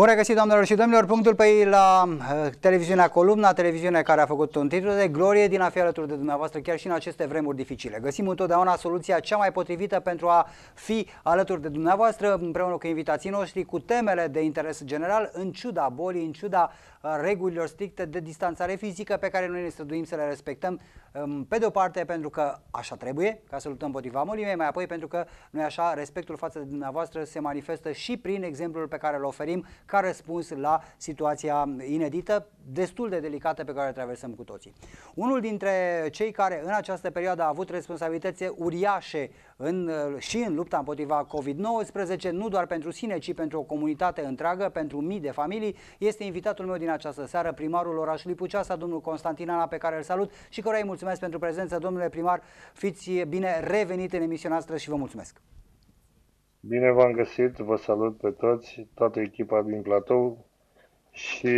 Bun regăsit, doamnelor și domnilor, punctul pe ei la uh, televiziunea Columna, televiziune care a făcut un titlu de glorie din a fi alături de dumneavoastră chiar și în aceste vremuri dificile. Găsim întotdeauna soluția cea mai potrivită pentru a fi alături de dumneavoastră împreună cu invitații noștri cu temele de interes general în ciuda bolii, în ciuda uh, regulilor stricte de distanțare fizică pe care noi ne străduim să le respectăm um, pe de o parte pentru că așa trebuie, ca să luptăm împotriva molimei, mai apoi pentru că noi așa respectul față de dumneavoastră se manifestă și prin exemplul pe care îl oferim ca răspuns la situația inedită, destul de delicată pe care o traversăm cu toții. Unul dintre cei care în această perioadă a avut responsabilități uriașe în, și în lupta împotriva COVID-19, nu doar pentru sine, ci pentru o comunitate întreagă, pentru mii de familii, este invitatul meu din această seară, primarul orașului Puceasa, domnul Constantin Ana, pe care îl salut și căruia îi mulțumesc pentru prezență. Domnule primar, fiți bine revenit în emisiunea noastră și vă mulțumesc. Bine v-am găsit, vă salut pe toți, toată echipa din platou și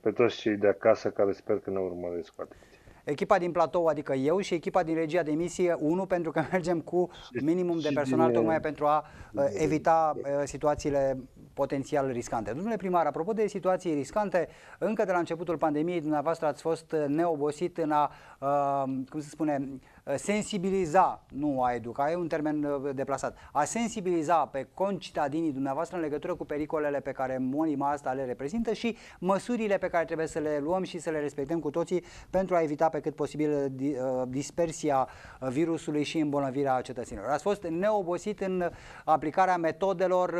pe toți cei de acasă care sper că ne urmăresc cu atenție. Echipa din platou, adică eu și echipa din regia de emisie 1, pentru că mergem cu minimum de personal din... tocmai pentru a uh, evita uh, situațiile potențial riscante. Domnule primar, apropo de situații riscante, încă de la începutul pandemiei dumneavoastră ați fost neobosit în a, uh, cum se spune, Uh, sensibiliza, nu a educa, e un termen uh, deplasat, a sensibiliza pe concitadinii dumneavoastră în legătură cu pericolele pe care monima asta le reprezintă și măsurile pe care trebuie să le luăm și să le respectăm cu toții pentru a evita pe cât posibil uh, dispersia virusului și îmbolnăvirea cetățenilor. Ați fost neobosit în aplicarea metodelor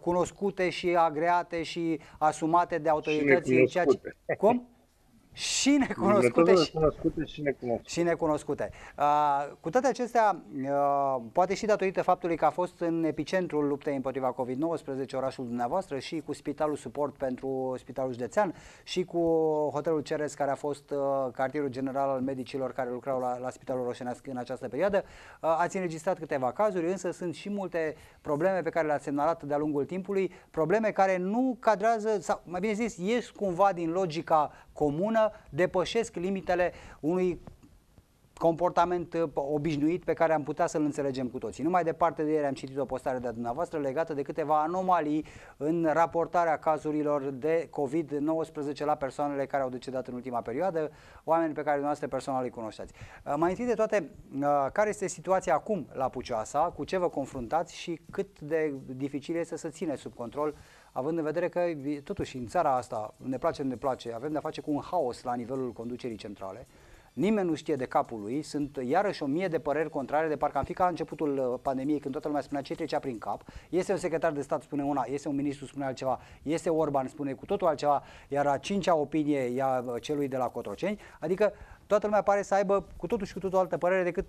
cunoscute și agreate și asumate de autorități. Și ceea ce... Cum? și necunoscute și, cunoscute și necunoscute. Și necunoscute. Uh, cu toate acestea, uh, poate și datorită faptului că a fost în epicentrul luptei împotriva COVID-19 orașul dumneavoastră și cu Spitalul Suport pentru Spitalul Județean și cu Hotelul Ceres care a fost uh, cartierul general al medicilor care lucrau la, la Spitalul Roșeneasc în această perioadă, uh, ați înregistrat câteva cazuri, însă sunt și multe probleme pe care le-ați semnalat de-a lungul timpului, probleme care nu cadrează, sau mai bine zis, ies cumva din logica comună, depășesc limitele unui comportament uh, obișnuit pe care am putea să-l înțelegem cu toții. Numai departe de ieri am citit o postare de-a dumneavoastră legată de câteva anomalii în raportarea cazurilor de COVID-19 la persoanele care au decedat în ultima perioadă, oameni pe care dumneavoastră personal îi cunoșteați. Uh, mai întâi de toate, uh, care este situația acum la Pucioasa, cu ce vă confruntați și cât de dificil este să ține sub control având în vedere că totuși în țara asta, ne place, ne place, avem de-a face cu un haos la nivelul conducerii centrale, nimeni nu știe de capul lui, sunt iarăși o mie de păreri contrare, de parcă am fi ca la începutul uh, pandemiei, când toată lumea spunea ce trecea prin cap, este un secretar de stat, spune una, este un ministru, spune altceva, este Orban, spune cu totul altceva, iar a cincea opinie e a uh, celui de la Cotroceni, adică toată lumea pare să aibă cu totul și cu totul altă părere decât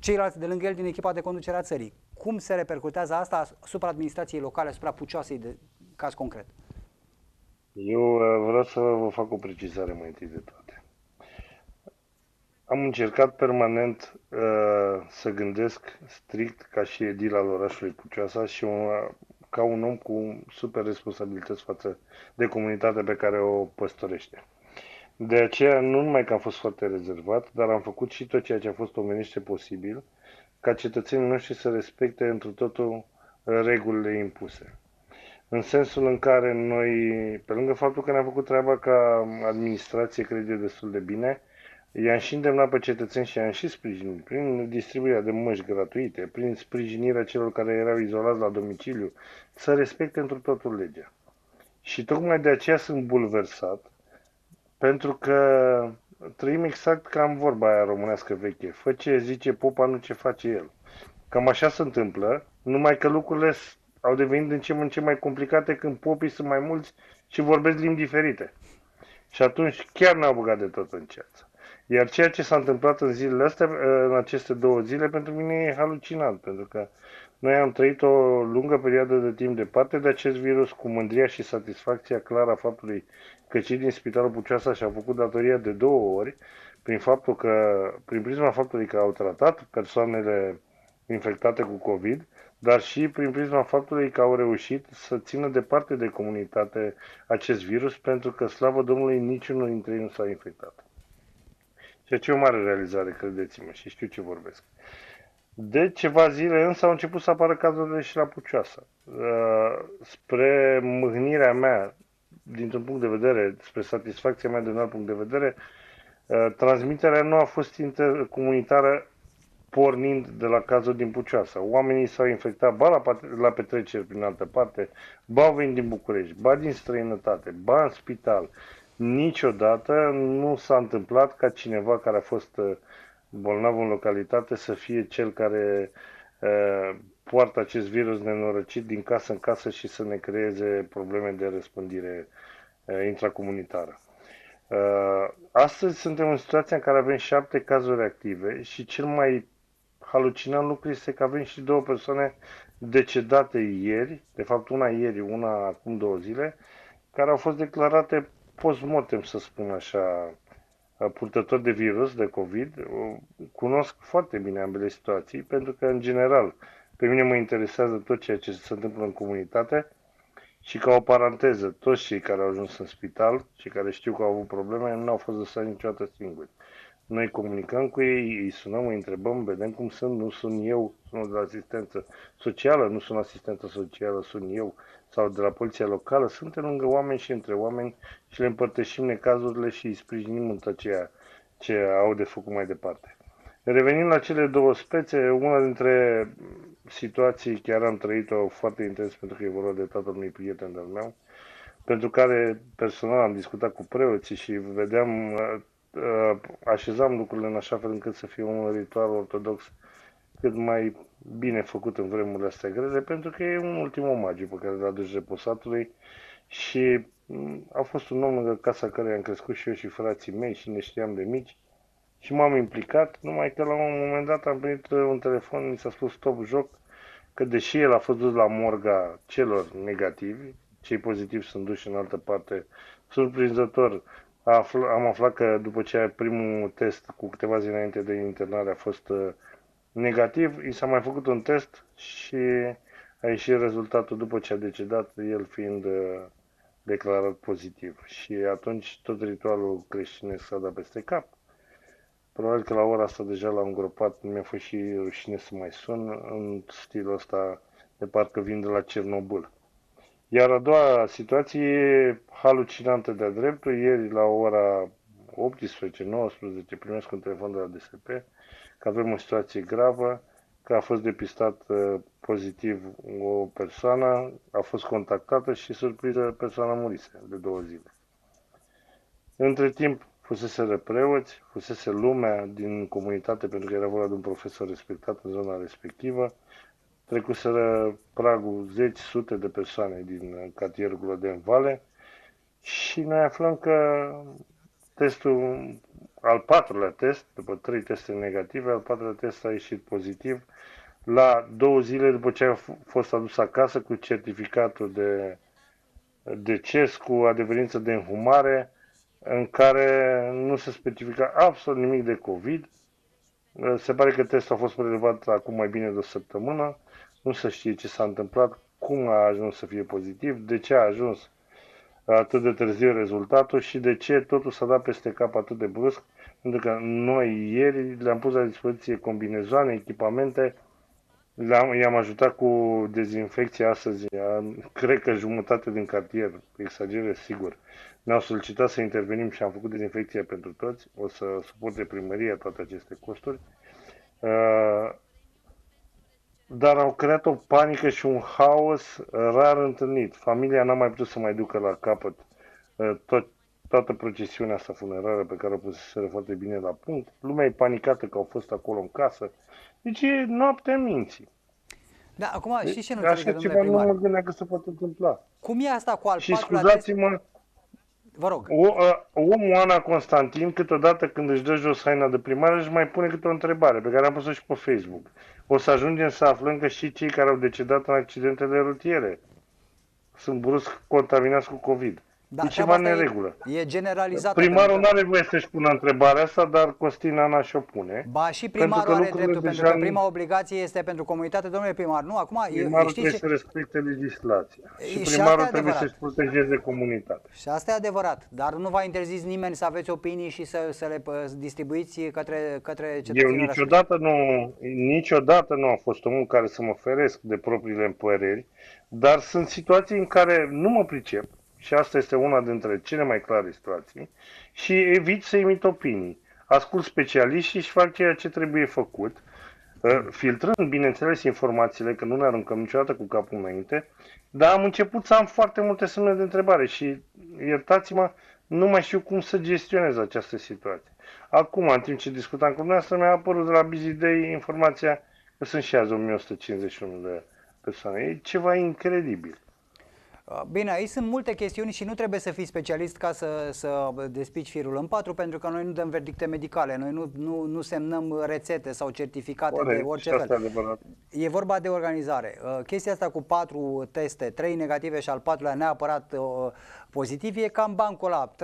ceilalți de lângă el din echipa de conducere a țării. Cum se repercutează asta asupra administrației locale, asupra pucioasei de caz concret? Eu uh, vreau să vă fac o precizare mai întâi de toate. Am încercat permanent uh, să gândesc strict ca și edil al orașului Pucioasa și un, uh, ca un om cu super responsabilități față de comunitatea pe care o păstorește. De aceea, nu numai că am fost foarte rezervat, dar am făcut și tot ceea ce a fost omenește posibil ca cetățenii noștri să respecte într totul regulile impuse în sensul în care noi, pe lângă faptul că ne-am făcut treaba ca administrație, cred eu, destul de bine, i-am și îndemnat pe cetățeni și i-am și sprijinit prin distribuirea de măști gratuite, prin sprijinirea celor care erau izolați la domiciliu, să respecte într totul legea. Și tocmai de aceea sunt bulversat, pentru că trăim exact ca în vorba aia românească veche. Fă ce zice popa, nu ce face el. Cam așa se întâmplă, numai că lucrurile au devenit din ce în ce mai complicate când popii sunt mai mulți și vorbesc limbi diferite. Și atunci chiar n-au băgat de tot în ceață. Iar ceea ce s-a întâmplat în zilele astea, în aceste două zile, pentru mine e halucinant, pentru că noi am trăit o lungă perioadă de timp departe de acest virus cu mândria și satisfacția clară a faptului că cei din Spitalul Puceasa și-au făcut datoria de două ori, prin faptul că, prin prisma faptului că au tratat persoanele infectate cu COVID, dar și prin prisma faptului că au reușit să țină departe de comunitate acest virus, pentru că, slavă Domnului, niciunul dintre ei nu s-a infectat. Ceea ce e o mare realizare, credeți-mă, și știu ce vorbesc. De ceva zile însă au început să apară cazurile și la Pucioasa. Uh, spre mâhnirea mea, dintr-un punct de vedere, spre satisfacția mea de un alt punct de vedere, uh, transmiterea nu a fost intercomunitară pornind de la cazul din Pucioasa. Oamenii s-au infectat ba la, la petreceri prin altă parte, ba au venit din București, ba din străinătate, ba în spital. Niciodată nu s-a întâmplat ca cineva care a fost uh, bolnav în localitate să fie cel care uh, poartă acest virus nenorocit din casă în casă și să ne creeze probleme de răspândire uh, intracomunitară. Uh, astăzi suntem în situația în care avem șapte cazuri active și cel mai halucinant lucru este că avem și două persoane decedate ieri, de fapt una ieri, una acum două zile, care au fost declarate post-mortem, să spun așa, purtători de virus, de COVID. Cunosc foarte bine ambele situații, pentru că, în general, pe mine mă interesează tot ceea ce se întâmplă în comunitate și ca o paranteză, toți cei care au ajuns în spital și care știu că au avut probleme nu au fost lăsați niciodată singuri. Noi comunicăm cu ei, îi sunăm, îi întrebăm, vedem cum sunt, nu sunt eu, sunt de la asistență socială, nu sunt asistență socială, sunt eu, sau de la poliția locală, suntem lângă oameni și între oameni și le împărtășim necazurile și îi sprijinim în tot ceea ce au de făcut mai departe. Revenind la cele două spețe, una dintre situații chiar am trăit-o foarte intens pentru că e vorba de tatăl unui prieten de-al meu, pentru care personal am discutat cu preoții și vedeam, uh, așezam lucrurile în așa fel încât să fie un ritual ortodox cât mai bine făcut în vremurile astea grele, pentru că e un ultim omagiu pe care îl aduci reposatului și mm, a fost un om lângă casa care am crescut și eu și frații mei și ne știam de mici și m-am implicat, numai că la un moment dat am primit un telefon, mi s-a spus stop joc, că deși el a fost dus la morga celor negativi, cei pozitivi sunt duși în altă parte, surprinzător am aflat că după ce primul test cu câteva zile înainte de internare a fost uh, negativ, i s-a mai făcut un test și a ieșit rezultatul după ce a decedat, el fiind uh, declarat pozitiv. Și atunci tot ritualul creștinesc s-a dat peste cap. Probabil că la ora asta deja l-am îngropat, mi-a fost și rușine să mai sun în stilul ăsta de parcă vin de la Cernobâl. Iar a doua situație e halucinantă de-a dreptul. Ieri la ora 18-19 primesc un telefon de la DSP că avem o situație gravă, că a fost depistat uh, pozitiv o persoană, a fost contactată și surpriză persoana murise de două zile. Între timp, fusese preoți, fusese lumea din comunitate, pentru că era vorba de un profesor respectat în zona respectivă, trecuseră pragul zeci, sute de persoane din cartierul Gloden Vale și noi aflăm că testul al patrulea test, după trei teste negative, al patrulea test a ieșit pozitiv la două zile după ce a fost adus acasă cu certificatul de deces, cu adeverință de înhumare, în care nu se specifica absolut nimic de COVID. Se pare că testul a fost prelevat acum mai bine de o săptămână, nu se știe ce s-a întâmplat, cum a ajuns să fie pozitiv, de ce a ajuns atât de târziu rezultatul și de ce totul s-a dat peste cap atât de brusc, pentru că noi ieri le-am pus la dispoziție combinezoane, echipamente, i-am ajutat cu dezinfecția astăzi, cred că jumătate din cartier, exagerez sigur. Ne-au solicitat să intervenim și am făcut dezinfecția pentru toți, o să suporte primăria toate aceste costuri. Uh, dar au creat o panică și un haos rar întâlnit. Familia n-a mai putut să mai ducă la capăt uh, tot, toată procesiunea asta funerară pe care o puseseră foarte bine la punct. Lumea e panicată că au fost acolo în casă. Deci e noaptea minții. Da, acum deci, știți ce nu Așa ceva nu mă gândeam că se poate întâmpla. Cum e asta cu al Și scuzați-mă, Vă rog. O, a, omul Ana Constantin, câteodată când își dă jos haina de primar, își mai pune câte o întrebare pe care am pus-o și pe Facebook. O să ajungem să aflăm că și cei care au decedat în accidentele rutiere sunt brusc contaminați cu COVID. Da, e ceva neregulă. E generalizat. Primarul nu are voie să-și pună întrebarea asta, dar Costin Ana și-o pune. Ba și primarul pentru are dreptul, pentru că prima obligație este pentru comunitate, domnule primar. Nu, acum... Primarul trebuie ce... să respecte legislația. Și, și primarul trebuie să-și protejeze comunitatea. Și asta e adevărat, dar nu va interzis nimeni să aveți opinii și să, să le distribuiți către, către cetățenii Eu niciodată nu, niciodată nu am fost omul care să mă feresc de propriile împăreri, dar sunt situații în care nu mă pricep și asta este una dintre cele mai clare situații, și evit să emit opinii. Ascult specialiștii și fac ceea ce trebuie făcut, ă, filtrând, bineînțeles, informațiile, că nu ne aruncăm niciodată cu capul înainte, dar am început să am foarte multe semne de întrebare și, iertați-mă, nu mai știu cum să gestionez această situație. Acum, în timp ce discutam cu dumneavoastră, mi-a apărut de la Busy Day informația că sunt și azi 1151 de persoane. E ceva incredibil. Uh, bine, aici sunt multe chestiuni și nu trebuie să fii specialist ca să, să despici firul în patru, pentru că noi nu dăm verdicte medicale, noi nu, nu, nu semnăm rețete sau certificate Corect, de orice fel. E vorba de organizare. Uh, chestia asta cu patru teste, trei negative și al patrulea neapărat uh, pozitiv, e cam bancul ăla.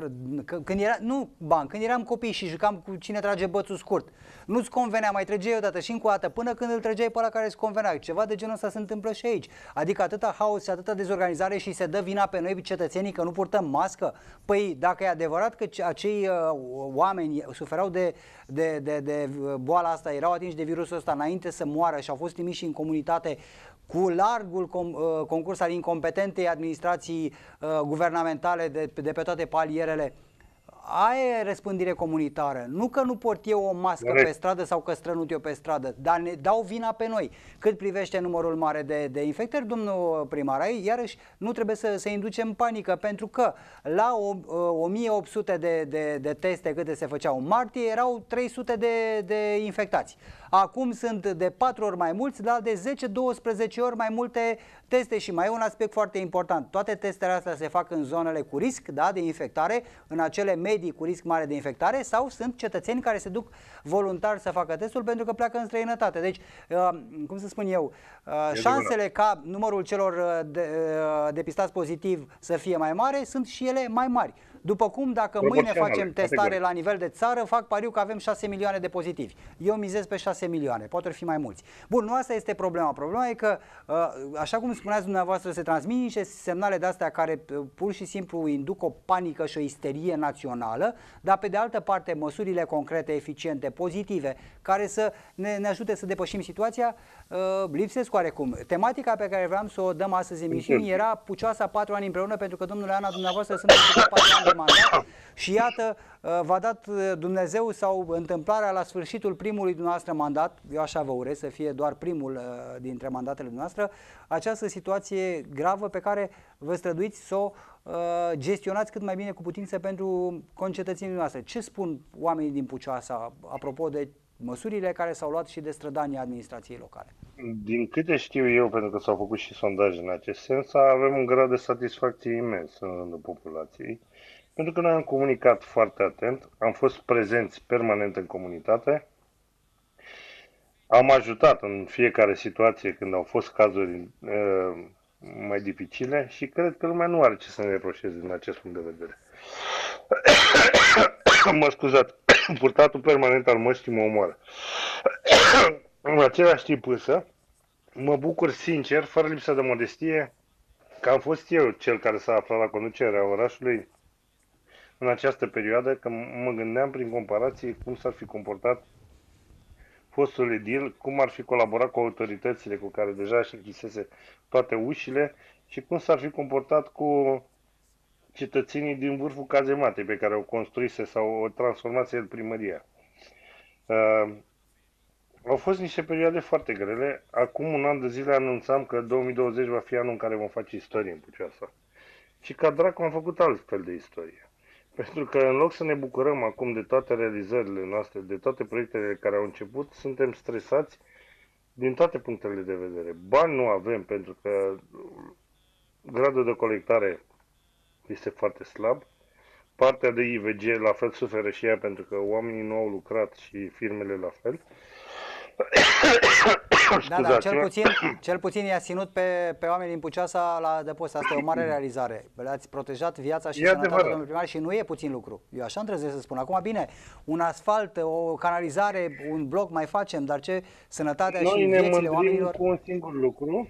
Când era, nu banc, când eram copii și jucam cu cine trage bățul scurt. Nu-ți convenea, mai trăgeai odată și încă o dată, până când îl trăgeai pe ăla care îți convenea. Ceva de genul ăsta se întâmplă și aici. Adică atâta haos și atâta dezorganizare și se dă vina pe noi, cetățenii, că nu purtăm mască. Păi, dacă e adevărat că acei uh, oameni suferau de, de, de, de boala asta, erau atinși de virusul ăsta înainte să moară și au fost trimiși în comunitate cu largul com, uh, concurs al incompetentei administrații uh, guvernamentale de, de pe toate palierele, aia e răspândire comunitară. Nu că nu port eu o mască Corect. pe stradă sau că strănut eu pe stradă, dar ne dau vina pe noi. Cât privește numărul mare de, de infectări, domnul primar, aici, iarăși nu trebuie să, să inducem panică, pentru că la o, 1800 de, de, de teste câte se făceau în martie, erau 300 de, de infectați. Acum sunt de 4 ori mai mulți, dar de 10-12 ori mai multe teste și mai e un aspect foarte important. Toate testele astea se fac în zonele cu risc da, de infectare, în acele medii cu risc mare de infectare sau sunt cetățeni care se duc voluntar să facă testul pentru că pleacă în străinătate. Deci, uh, cum să spun eu, uh, șansele ca numărul celor uh, de, depistați pozitiv să fie mai mare sunt și ele mai mari. După cum dacă mâine facem testare la nivel de țară, fac pariu că avem 6 milioane de pozitivi. Eu mizez pe 6 milioane, poate fi mai mulți. Bun, nu asta este problema. Problema e că, uh, așa cum spuneați dumneavoastră, se transmit niște semnale de astea care uh, pur și simplu induc o panică și o isterie națională, dar pe de altă parte măsurile concrete, eficiente, pozitive, care să ne, ne ajute să depășim situația, uh, lipsesc oarecum. Tematica pe care vreau să o dăm astăzi emisiunii era Pucioasa patru ani împreună, pentru că domnule Ana, dumneavoastră sunt patru ani de mandat și iată, uh, v-a dat uh, Dumnezeu sau întâmplarea la sfârșitul primului dumneavoastră mandat, eu așa vă urez să fie doar primul uh, dintre mandatele dumneavoastră, această situație gravă pe care vă străduiți să o gestionați cât mai bine cu putință pentru concetățenii noastre. Ce spun oamenii din Pucioasa apropo de măsurile care s-au luat și de strădanii administrației locale? Din câte știu eu, pentru că s-au făcut și sondaje în acest sens, avem un grad de satisfacție imens în rândul populației, pentru că noi am comunicat foarte atent, am fost prezenți permanent în comunitate, am ajutat în fiecare situație când au fost cazuri uh, mai dificile și cred că lumea nu are ce să ne reproșeze din acest punct de vedere. mă scuzați, purtatul permanent al măștii mă omoară. în același timp însă, mă bucur sincer, fără lipsă de modestie, că am fost eu cel care s-a aflat la conducerea orașului în această perioadă, că mă gândeam prin comparație cum s-ar fi comportat fostul edil, cum ar fi colaborat cu autoritățile cu care deja își închisese toate ușile și cum s-ar fi comportat cu cetățenii din vârful cazematei pe care o construise sau o transformase el primăria. Uh, au fost niște perioade foarte grele. Acum un an de zile anunțam că 2020 va fi anul în care vom face istorie în Pucioasa. Și ca dracu am făcut altfel de istorie. Pentru că în loc să ne bucurăm acum de toate realizările noastre, de toate proiectele care au început, suntem stresați din toate punctele de vedere. Bani nu avem pentru că gradul de colectare este foarte slab. Partea de IVG la fel suferă și ea pentru că oamenii nu au lucrat și firmele la fel. da, da, cel puțin, cel puțin i-a ținut pe, pe oamenii din Puceasa la depost. Asta e o mare realizare. Le-ați protejat viața și e sănătatea domnului primar și nu e puțin lucru. Eu așa trebuie să spun. Acum, bine, un asfalt, o canalizare, un bloc mai facem, dar ce sănătatea Noi și ne viețile oamenilor... cu un singur lucru.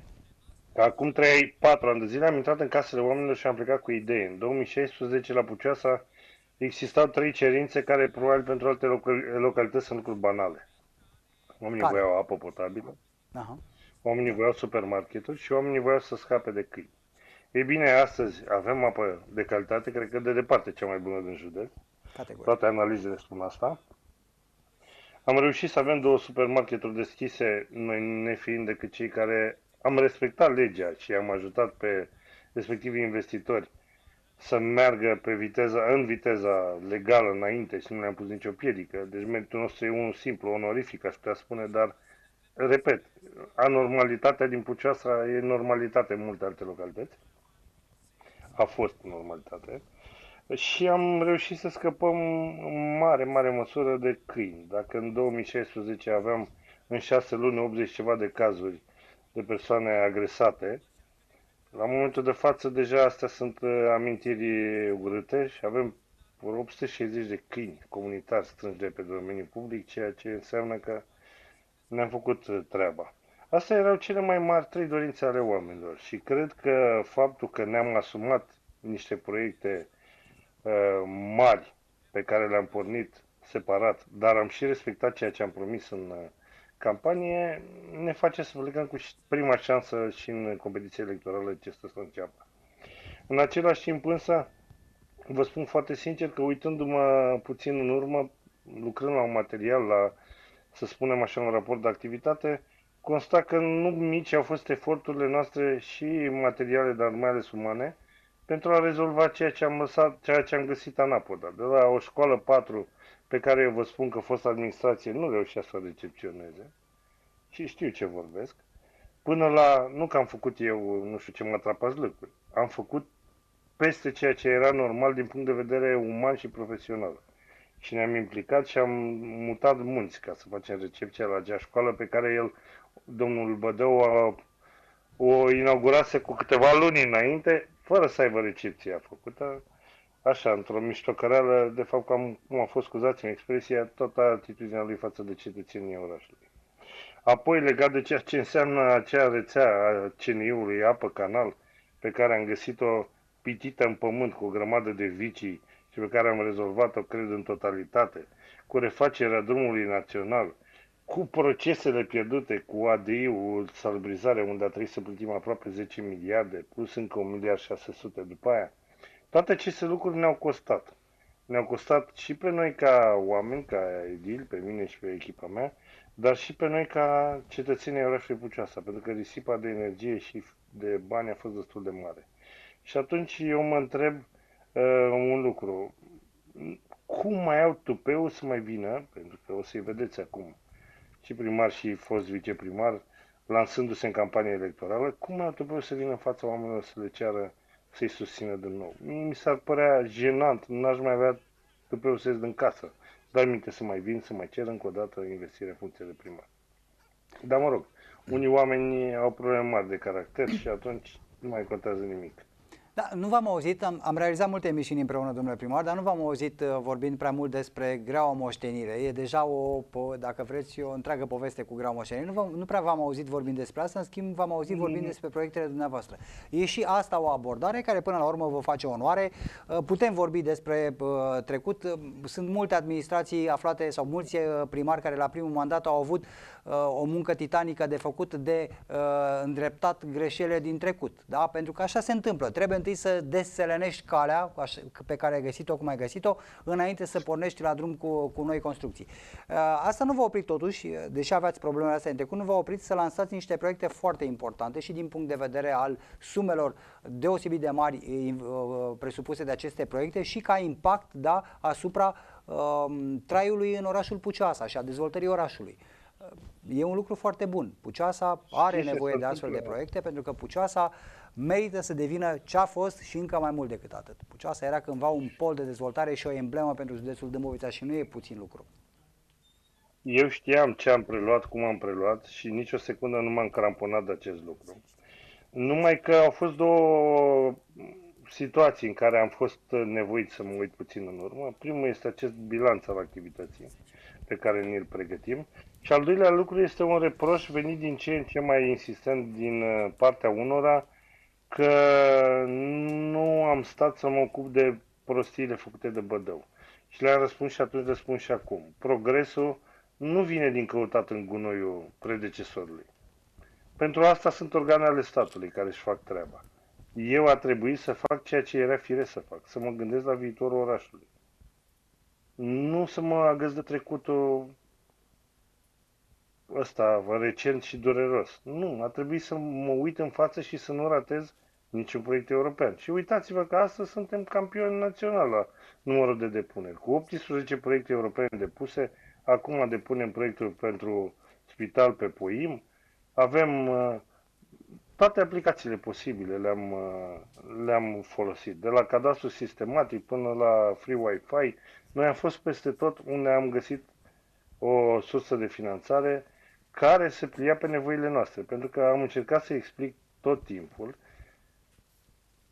Acum 3-4 ani de zile am intrat în casele oamenilor și am plecat cu idei. În 2016 la Puceasa existau trei cerințe care probabil pentru alte localități sunt lucruri banale. Oamenii care? voiau apă potabilă, Aha. oamenii voiau supermarketuri și oamenii voiau să scape de câini. Ei bine, astăzi avem apă de calitate, cred că de departe cea mai bună din județ. Categoric. Toate analizele spun asta. Am reușit să avem două supermarketuri deschise, noi nefiind decât cei care am respectat legea și am ajutat pe respectivii investitori să meargă pe viteza, în viteza legală înainte și nu ne-am pus nicio piedică. Deci meritul nostru e unul simplu, onorific, aș putea spune, dar, repet, anormalitatea din Puceasa e normalitate în multe alte localități. A fost normalitate. Și am reușit să scăpăm în mare, mare măsură de câini. Dacă în 2016 aveam în 6 luni 80 ceva de cazuri de persoane agresate, la momentul de față deja astea sunt uh, amintiri urâte și avem 860 de câini comunitari strânși de pe domeniul public, ceea ce înseamnă că ne-am făcut uh, treaba. Astea erau cele mai mari trei dorințe ale oamenilor și cred că faptul că ne-am asumat niște proiecte uh, mari pe care le-am pornit separat, dar am și respectat ceea ce am promis în uh, campanie ne face să plecăm cu prima șansă și în competiția electorală ce stă să înceapă. În același timp însă, vă spun foarte sincer că uitându-mă puțin în urmă, lucrând la un material, la, să spunem așa, un raport de activitate, constat că nu mici au fost eforturile noastre și materiale, dar mai ales umane, pentru a rezolva ceea ce am, lăsat, ceea ce am găsit anapoda. De la o școală 4 pe care eu vă spun că fost administrație nu reușea să o recepționeze și știu ce vorbesc, până la, nu că am făcut eu, nu știu ce mă atrapați lăcuri, am făcut peste ceea ce era normal din punct de vedere uman și profesional. Și ne-am implicat și am mutat munți ca să facem recepția la acea școală pe care el, domnul Bădău, a, o inaugurase cu câteva luni înainte, fără să aibă recepția făcută așa, într-o miștocăreală, de fapt, cum a fost scuzați în expresia, toată atitudinea lui față de cetățenii orașului. Apoi, legat de ceea ce înseamnă acea rețea a CNI-ului, apă, canal, pe care am găsit-o pitită în pământ cu o grămadă de vicii și pe care am rezolvat-o, cred, în totalitate, cu refacerea drumului național, cu procesele pierdute, cu ADI-ul, salubrizare, unde a trebuit să plătim aproape 10 miliarde, plus încă 1 miliard 600 după aia, toate aceste lucruri ne-au costat. Ne-au costat și pe noi ca oameni, ca edil, pe mine și pe echipa mea, dar și pe noi ca cetățenii orașului Puceasa, pentru că risipa de energie și de bani a fost destul de mare. Și atunci eu mă întreb uh, un lucru. Cum mai au tupeu să mai vină, pentru că o să-i vedeți acum, și primar și fost viceprimar, lansându-se în campanie electorală, cum mai au tupeu să vină în fața oamenilor să le ceară să-i susțină din nou. Mi s-ar părea jenant, n-aș mai avea după să ies din casă. Dar minte să mai vin, să mai cer încă o dată investire în funcție de primar. Dar mă rog, unii oameni au probleme mari de caracter și atunci nu mai contează nimic. Da, nu v-am auzit, am, am realizat multe emisiuni împreună, domnule primar, dar nu v-am auzit uh, vorbind prea mult despre greaua moștenire. E deja o, po, dacă vreți, o întreagă poveste cu greaua moștenire. Nu, nu prea v-am auzit vorbind despre asta, în schimb v-am auzit vorbind mm. despre proiectele dumneavoastră. E și asta o abordare care până la urmă vă face onoare. Uh, putem vorbi despre uh, trecut. Uh, sunt multe administrații aflate sau mulți uh, primari care la primul mandat au avut uh, o muncă titanică de făcut de uh, îndreptat greșelile din trecut. Da? Pentru că așa se întâmplă. Trebuie întâi să deselenești calea pe care ai găsit-o, cum ai găsit-o, înainte să pornești la drum cu, cu noi construcții. Uh, asta nu v-a oprit totuși, deși aveați problemele astea în trecut, nu v-a oprit să lansați niște proiecte foarte importante și din punct de vedere al sumelor deosebit de mari uh, presupuse de aceste proiecte și ca impact da, asupra um, traiului în orașul Puceasa și a dezvoltării orașului e un lucru foarte bun. Puceasa are nevoie de astfel de proiecte pentru că Puceasa merită să devină ce a fost și încă mai mult decât atât. Puceasa era cândva un pol de dezvoltare și o emblemă pentru județul Dâmbovița și nu e puțin lucru. eu știam ce am preluat, cum am preluat și nicio secundă nu m-am cramponat de acest lucru. Numai că au fost două situații în care am fost nevoit să mă uit puțin în urmă. Primul este acest bilanț al activității pe care ne-l pregătim. Și al doilea lucru este un reproș venit din ce în ce mai insistent din uh, partea unora că nu am stat să mă ocup de prostiile făcute de Bădău. Și le-am răspuns și atunci răspund și acum. Progresul nu vine din căutat în gunoiul predecesorului. Pentru asta sunt organe ale statului care își fac treaba. Eu a trebuit să fac ceea ce era firesc să fac, să mă gândesc la viitorul orașului. Nu să mă agăs de trecutul ăsta recent și dureros. Nu, a trebuit să mă uit în față și să nu ratez niciun proiect european. Și uitați-vă că astăzi suntem campioni naționali la numărul de depuneri. Cu 18 proiecte europene depuse, acum depunem proiectul pentru spital pe Poim, avem uh, toate aplicațiile posibile le-am, uh, le-am folosit, de la cadastru sistematic până la free Wi-Fi. Noi am fost peste tot unde am găsit o sursă de finanțare care se plia pe nevoile noastre, pentru că am încercat să explic tot timpul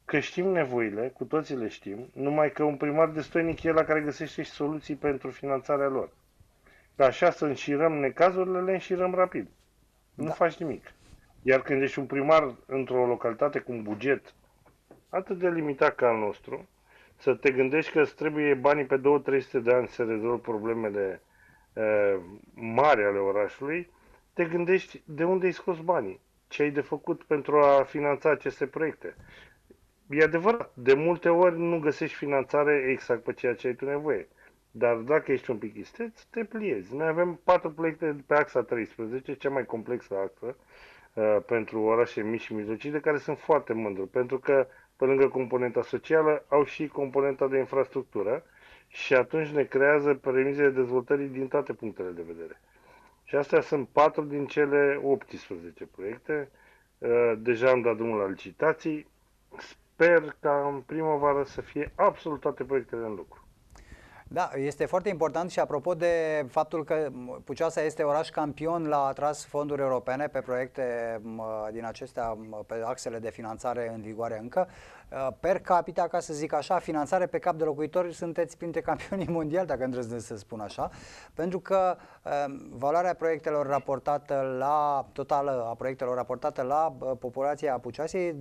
că știm nevoile, cu toții le știm, numai că un primar destoinic e la care găsește și soluții pentru finanțarea lor. Că așa să înșirăm necazurile, le înșirăm rapid. Nu da. faci nimic. Iar când ești un primar într-o localitate cu un buget atât de limitat ca al nostru, să te gândești că îți trebuie banii pe 2-300 de ani să rezolvi problemele uh, mari ale orașului, te gândești de unde ai scos banii, ce ai de făcut pentru a finanța aceste proiecte. E adevărat, de multe ori nu găsești finanțare exact pe ceea ce ai tu nevoie. Dar dacă ești un pic isteț, te pliezi. Noi avem patru proiecte pe axa 13, cea mai complexă axă, uh, pentru orașe mici și mijlocii, de care sunt foarte mândru, pentru că pe lângă componenta socială au și componenta de infrastructură și atunci ne creează premisele dezvoltării din toate punctele de vedere. Și astea sunt patru din cele 18 proiecte. Uh, deja am dat drumul la licitații. Sper ca în primăvară să fie absolut toate proiectele în lucru. Da, este foarte important și apropo de faptul că Puceasa este oraș campion la atras fonduri europene pe proiecte din acestea, pe axele de finanțare în vigoare încă, Uh, per capita, ca să zic așa, finanțare pe cap de locuitori, sunteți printre campionii mondiali, dacă îndrăznesc să spun așa, pentru că um, valoarea proiectelor raportată la, totală a proiectelor raportată la uh, populația Apuceasei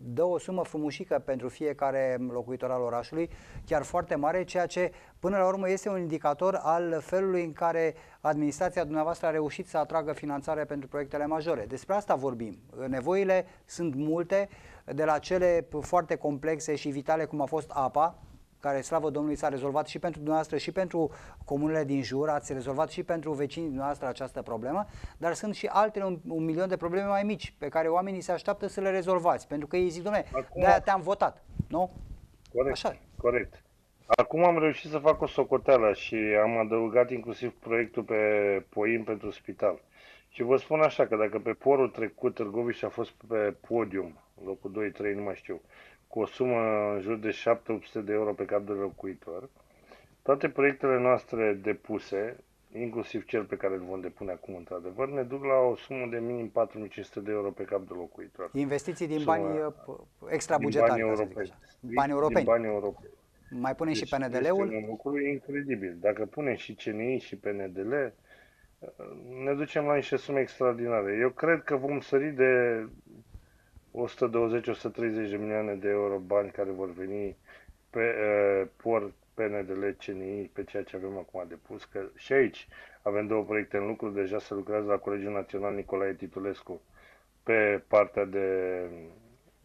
dă o sumă frumușică pentru fiecare locuitor al orașului, chiar foarte mare, ceea ce până la urmă este un indicator al felului în care administrația dumneavoastră a reușit să atragă finanțare pentru proiectele majore. Despre asta vorbim. Nevoile sunt multe, de la cele foarte complexe și vitale cum a fost apa, care, slavă Domnului, s-a rezolvat și pentru dumneavoastră și pentru comunele din jur, ați rezolvat și pentru vecinii dumneavoastră această problemă, dar sunt și altele, un, un milion de probleme mai mici, pe care oamenii se așteaptă să le rezolvați, pentru că ei zic, domnule, de-aia te-am votat, nu? Corect, Așa. corect. Acum am reușit să fac o socoteală și am adăugat inclusiv proiectul pe Poim pentru spital. Și vă spun așa că dacă pe porul trecut Târgoviș a fost pe podium, locul 2-3, nu mai știu, cu o sumă în jur de 700 de euro pe cap de locuitor, toate proiectele noastre depuse, inclusiv cel pe care îl vom depune acum într-adevăr, ne duc la o sumă de minim 4500 de euro pe cap de locuitor. Investiții din sumă, bani uh, extrabugetari, din bani europeni. Bani europeni. Din bani europeni. Mai punem deci și PNDL-ul? Este un lucru incredibil. Dacă punem și CNI și PNDL, ne ducem la niște sume extraordinare. Eu cred că vom sări de 120-130 de milioane de euro bani care vor veni pe uh, por PNDL, CNI, pe ceea ce avem acum depus, că și aici avem două proiecte în lucru, deja se lucrează la Colegiul Național Nicolae Titulescu pe partea de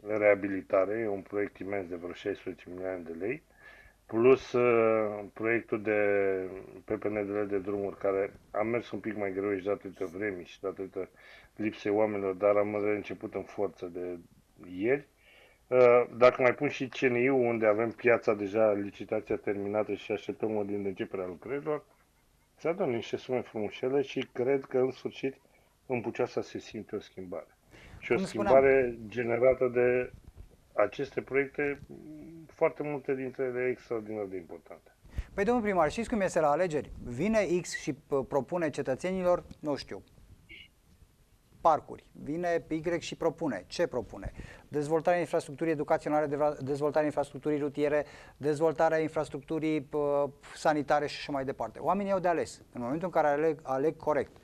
reabilitare, e un proiect imens de vreo 16 milioane de lei, plus uh, proiectul de PPNDL de drumuri, care a mers un pic mai greu și datorită vremii și datorită lipsei oamenilor, dar am început în forță de ieri. Uh, dacă mai pun și CNI, unde avem piața deja, licitația terminată și așteptăm o din începerea lucrărilor, se adună niște sume frumușele și cred că în sfârșit în Puceasa se simte o schimbare. Și o Cum schimbare spuneam. generată de aceste proiecte, foarte multe dintre ele extraordinar de importante. Păi, domnul primar, știți cum este la alegeri? Vine X și propune cetățenilor, nu știu, parcuri. Vine Y și propune. Ce propune? Dezvoltarea infrastructurii educaționale, dezvoltarea infrastructurii rutiere, dezvoltarea infrastructurii sanitare și așa mai departe. Oamenii au de ales. În momentul în care aleg, aleg corect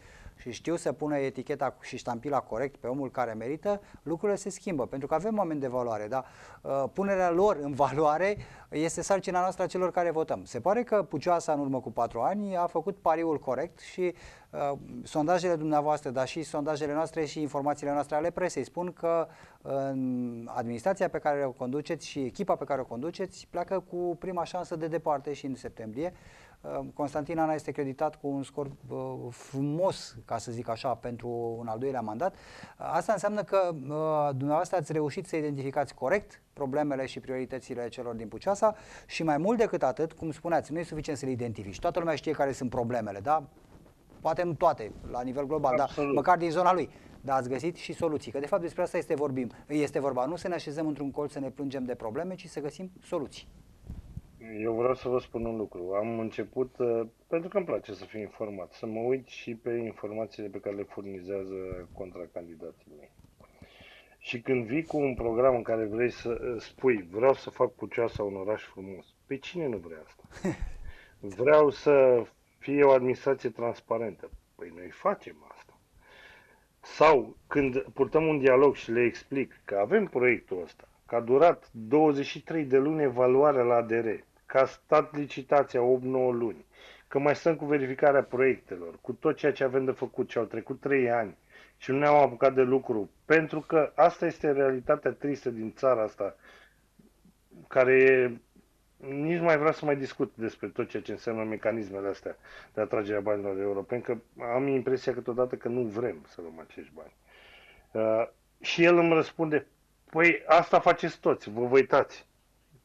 și știu să pună eticheta și ștampila corect pe omul care merită, lucrurile se schimbă, pentru că avem oameni de valoare, dar uh, punerea lor în valoare este sarcina noastră a celor care votăm. Se pare că Pucioasa în urmă cu patru ani a făcut pariul corect și uh, sondajele dumneavoastră, dar și sondajele noastre și informațiile noastre ale presei spun că uh, administrația pe care o conduceți și echipa pe care o conduceți pleacă cu prima șansă de departe și în septembrie. Ehm, Constantin Ana este creditat cu un scor frumos, ca să zic așa, pentru un al doilea mandat. Asta înseamnă că dumneavoastră ați reușit să identificați corect problemele și prioritățile celor din Puceasa și mai mult decât atât, cum spuneați, nu e suficient să le identifici. Toată lumea știe care sunt problemele, da? Poate nu toate, la nivel global, dar măcar din zona lui. Dar ați găsit și soluții, că de fapt despre asta este, vorbim. este vorba. Nu să ne așezăm într-un colț să ne plângem de probleme, ci să găsim soluții. Eu vreau să vă spun un lucru. Am început, uh, pentru că îmi place să fiu informat, să mă uit și pe informațiile pe care le furnizează contracandidații mei. Și când vii cu un program în care vrei să uh, spui, vreau să fac Puceasa un oraș frumos, pe cine nu vrea asta? Vreau să fie o administrație transparentă. Păi noi facem asta. Sau când purtăm un dialog și le explic că avem proiectul ăsta, că a durat 23 de luni evaluarea la ADR, că a stat licitația 8-9 luni, că mai stăm cu verificarea proiectelor, cu tot ceea ce avem de făcut și au trecut 3 ani și nu ne-am apucat de lucru, pentru că asta este realitatea tristă din țara asta, care e, nici mai vreau să mai discut despre tot ceea ce înseamnă mecanismele astea de atragere a banilor europeni, că am impresia câteodată că nu vrem să luăm acești bani. Uh, și el îmi răspunde, păi asta faceți toți, vă vă uitați.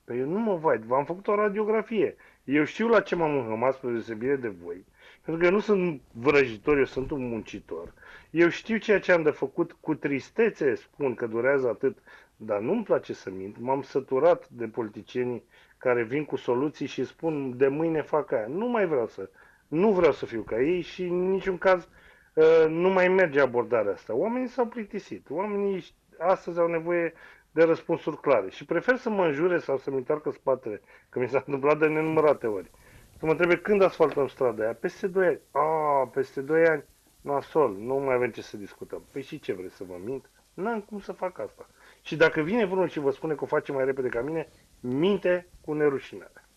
Păi eu nu mă văd, v-am făcut o radiografie. Eu știu la ce m-am înhămat spre deosebire de voi. Pentru că eu nu sunt vrăjitor, eu sunt un muncitor. Eu știu ceea ce am de făcut cu tristețe, spun că durează atât, dar nu-mi place să mint. M-am săturat de politicienii care vin cu soluții și spun de mâine fac aia. Nu mai vreau să, nu vreau să fiu ca ei și în niciun caz uh, nu mai merge abordarea asta. Oamenii s-au plictisit. Oamenii astăzi au nevoie de răspunsuri clare. Și prefer să mă înjure sau să-mi întoarcă spatele, că mi s-a întâmplat de nenumărate ori. Să mă întrebe când asfaltăm strada aia? Peste 2 ani. A, peste 2 ani. Nasol, nu mai avem ce să discutăm. Păi și ce vreți să vă mint? N-am cum să fac asta. Și dacă vine vreunul și vă spune că o face mai repede ca mine, minte cu nerușinare.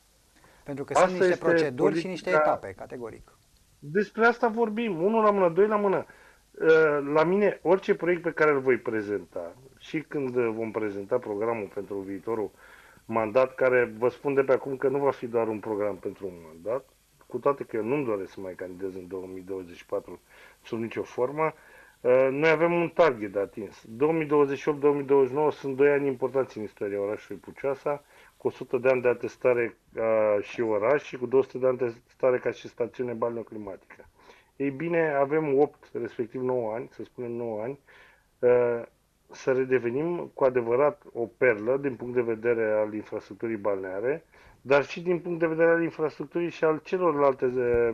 Pentru că asta sunt niște proceduri politica... și niște etape, categoric. Despre asta vorbim, unul la mână, doi la mână. Ă, la mine, orice proiect pe care îl voi prezenta, și când vom prezenta programul pentru viitorul mandat, care vă spun de pe acum că nu va fi doar un program pentru un mandat, cu toate că eu nu-mi doresc să mai candidez în 2024 sub nicio formă, ă, noi avem un target de atins. 2028-2029 sunt doi ani importanți în istoria orașului Pucioasa, cu 100 de ani de atestare ca și oraș și cu 200 de ani de atestare ca și stațiune balneoclimatică. Ei bine, avem 8, respectiv 9 ani, să spunem 9 ani, ă, să redevenim cu adevărat o perlă din punct de vedere al infrastructurii balneare, dar și din punct de vedere al infrastructurii și al celorlalte ă,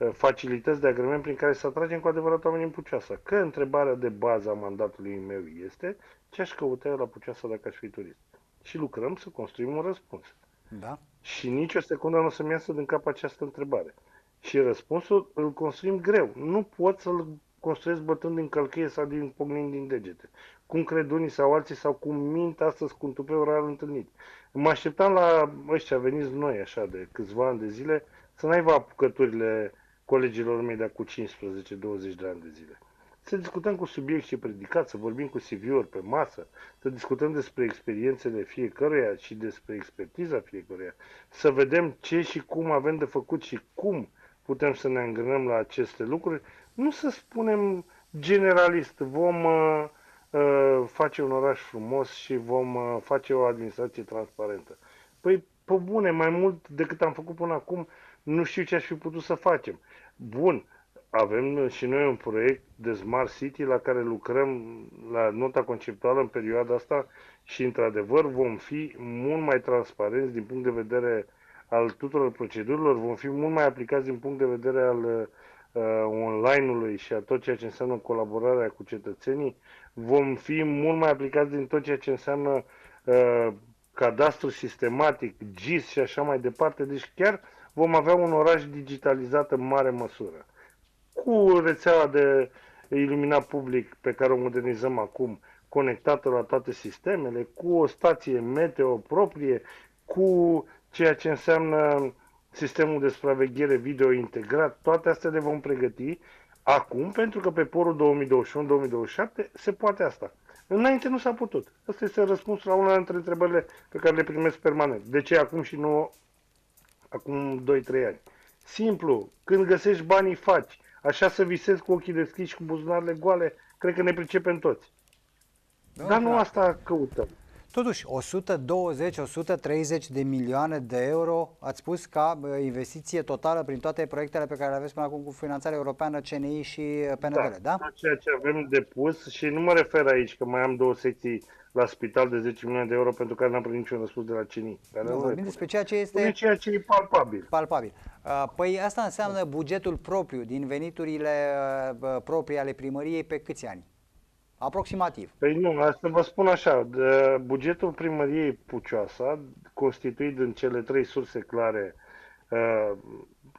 ă, facilități de agrement prin care să atragem cu adevărat oamenii în Puceasa. Că întrebarea de bază a mandatului meu este ce aș căuta eu la Puceasa dacă aș fi turist. Și lucrăm să construim un răspuns. Da. Și nici o secundă nu o să-mi iasă din cap această întrebare. Și răspunsul îl construim greu. Nu pot să-l construiesc bătând din călcâie sau din pognind din degete. Cum cred unii sau alții sau cum mint astăzi cu un tupeu rar întâlnit. Mă așteptam la ăștia veniți noi așa de câțiva ani de zile să n-aibă apucăturile colegilor mei de acum 15-20 de ani de zile. Să discutăm cu subiect și predicat, să vorbim cu CV-uri pe masă, să discutăm despre experiențele fiecăruia și despre expertiza fiecăruia, să vedem ce și cum avem de făcut și cum putem să ne îngânăm la aceste lucruri, nu să spunem generalist, vom uh, uh, face un oraș frumos și vom uh, face o administrație transparentă. Păi, pe bune, mai mult decât am făcut până acum, nu știu ce aș fi putut să facem. Bun, avem și noi un proiect de Smart City la care lucrăm la nota conceptuală în perioada asta și, într-adevăr, vom fi mult mai transparenți din punct de vedere al tuturor procedurilor, vom fi mult mai aplicați din punct de vedere al uh, online-ului și a tot ceea ce înseamnă colaborarea cu cetățenii, vom fi mult mai aplicați din tot ceea ce înseamnă uh, cadastru sistematic, GIS și așa mai departe. Deci chiar vom avea un oraș digitalizat în mare măsură. Cu rețeaua de iluminat public pe care o modernizăm acum, conectată la toate sistemele, cu o stație meteo proprie, cu ceea ce înseamnă sistemul de supraveghere video integrat, toate astea le vom pregăti acum, pentru că pe porul 2021-2027 se poate asta. Înainte nu s-a putut. Asta este răspunsul la una dintre întrebările pe care le primesc permanent. De ce acum și nu acum 2-3 ani? Simplu, când găsești banii faci. Așa să visezi cu ochii deschiși și cu buzunarele goale, cred că ne pricepem toți. Da, Dar nu asta căutăm. Totuși, 120-130 de milioane de euro, ați spus ca investiție totală prin toate proiectele pe care le aveți până acum cu finanțare europeană, CNI și PNDL, da? da? Tot ceea ce avem depus și nu mă refer aici că mai am două secții la spital de 10 milioane de euro pentru care n-am primit niciun răspuns de la CNI. nu, vorbim despre ceea ce este... ceea ce e palpabil. Palpabil. Păi asta înseamnă bugetul propriu din veniturile proprii ale primăriei pe câți ani? Aproximativ. Păi nu, asta vă spun așa, de bugetul primăriei Pucioasa, constituit din cele trei surse clare, uh,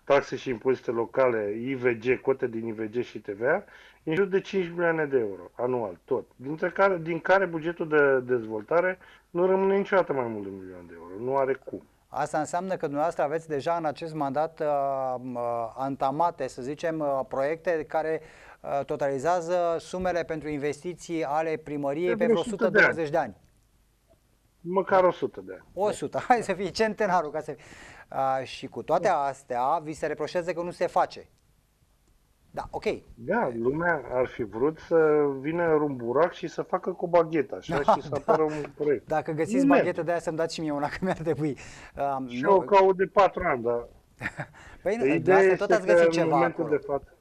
taxe și impozite locale, IVG, cote din IVG și TVA, e în jur de 5 milioane de euro anual, tot. Dintre care, din care bugetul de dezvoltare nu rămâne niciodată mai mult de un milion de euro. Nu are cum. Asta înseamnă că dumneavoastră aveți deja în acest mandat uh, uh, antamate, să zicem, uh, proiecte care uh, totalizează sumele pentru investiții ale primăriei pe vreo 120 de ani. de ani. Măcar 100 de ani. 100, hai să fie centenarul. Ca să fie. Uh, și cu toate astea, vi se reproșează că nu se face. Da, ok. Da, lumea ar fi vrut să vină rumburac și să facă cu baghetă, așa, da, și să da. apară un proiect. Dacă găsiți baghetă de aia să-mi dați și mie una, că mi-ar trebui. Um, și nu... eu caut de patru ani, dar... păi nu, de tot ați găsit ceva acolo. De fapt...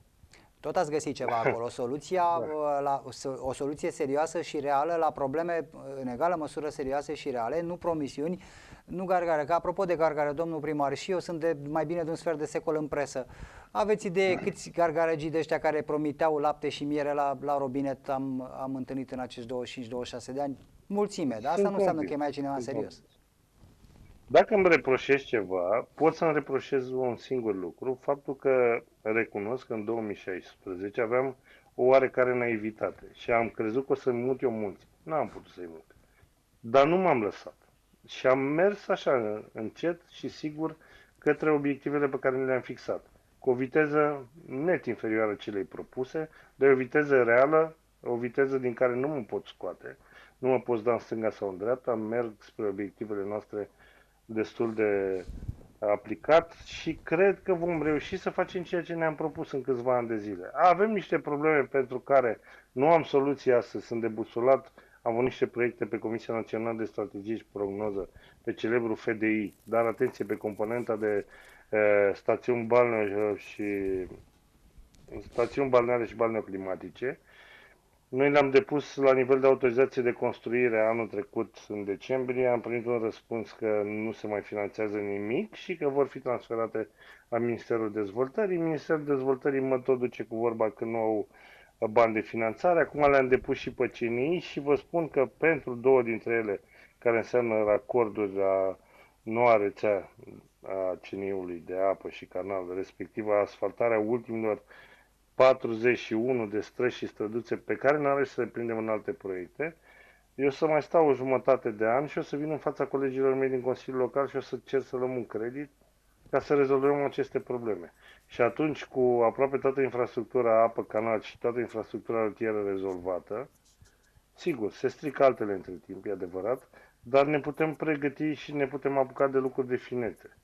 Tot ați găsit ceva acolo, soluția, da. la, o soluție serioasă și reală la probleme în egală măsură serioase și reale, nu promisiuni, nu gargare. Că apropo de gargare, domnul primar, și eu sunt de mai bine de un sfert de secol în presă. Aveți idee câți gargaregii de ăștia care promiteau lapte și miere la, la robinet am, am întâlnit în acești 25-26 de ani? Mulțime, dar asta nu înseamnă că e mai cineva în serios. Dacă îmi reproșezi ceva, pot să-mi reproșez un singur lucru, faptul că recunosc că în 2016 aveam o oarecare naivitate și am crezut că o să-mi mut eu mulți. Nu am putut să-i mut. Dar nu m-am lăsat. Și am mers așa, încet și sigur, către obiectivele pe care le-am fixat cu o viteză net inferioară celei propuse, de o viteză reală, o viteză din care nu mă pot scoate, nu mă pot da în stânga sau în dreapta, merg spre obiectivele noastre destul de aplicat și cred că vom reuși să facem ceea ce ne-am propus în câțiva ani de zile. Avem niște probleme pentru care nu am soluții astăzi, sunt debusolat, am avut niște proiecte pe Comisia Națională de Strategie și Prognoză, pe celebrul FDI, dar atenție pe componenta de stațiuni balneare și stațiuni balneare și balneoclimatice. Noi le-am depus la nivel de autorizație de construire anul trecut, în decembrie. Am primit un răspuns că nu se mai finanțează nimic și că vor fi transferate la Ministerul Dezvoltării. Ministerul Dezvoltării mă tot duce cu vorba că nu au bani de finanțare. Acum le-am depus și pe CNI și vă spun că pentru două dintre ele, care înseamnă racorduri la noua rețea a ceniului de apă și canal, respectiv asfaltarea ultimilor 41 de străzi și străduțe pe care nu are să le prindem în alte proiecte, eu să mai stau o jumătate de an și o să vin în fața colegilor mei din Consiliul Local și o să cer să luăm un credit ca să rezolvăm aceste probleme. Și atunci, cu aproape toată infrastructura apă, canal și toată infrastructura rutieră rezolvată, sigur, se strică altele între timp, e adevărat, dar ne putem pregăti și ne putem apuca de lucruri de finețe.